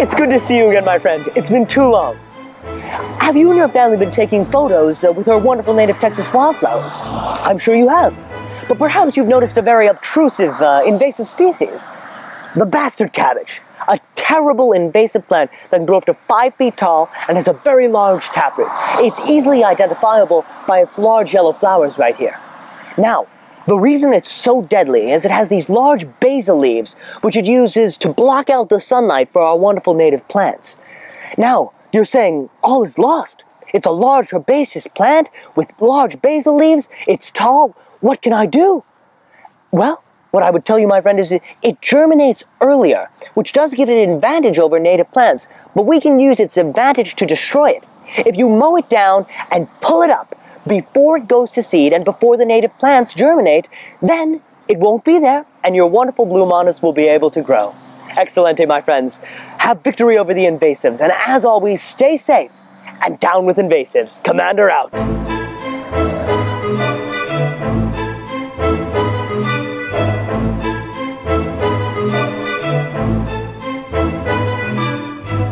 It's good to see you again, my friend. It's been too long. Have you and your family been taking photos uh, with our wonderful native Texas wildflowers? I'm sure you have. But perhaps you've noticed a very obtrusive, uh, invasive species. The bastard cabbage. A terrible invasive plant that can grow up to 5 feet tall and has a very large taproot. It's easily identifiable by its large yellow flowers right here. Now, the reason it's so deadly is it has these large basal leaves, which it uses to block out the sunlight for our wonderful native plants. Now, you're saying all is lost. It's a large herbaceous plant with large basal leaves. It's tall. What can I do? Well, what I would tell you, my friend, is it germinates earlier, which does give it an advantage over native plants, but we can use its advantage to destroy it. If you mow it down and pull it up before it goes to seed and before the native plants germinate, then it won't be there and your wonderful bluebonnets will be able to grow. Excelente, my friends. Have victory over the invasives, and as always, stay safe and down with invasives. Commander out.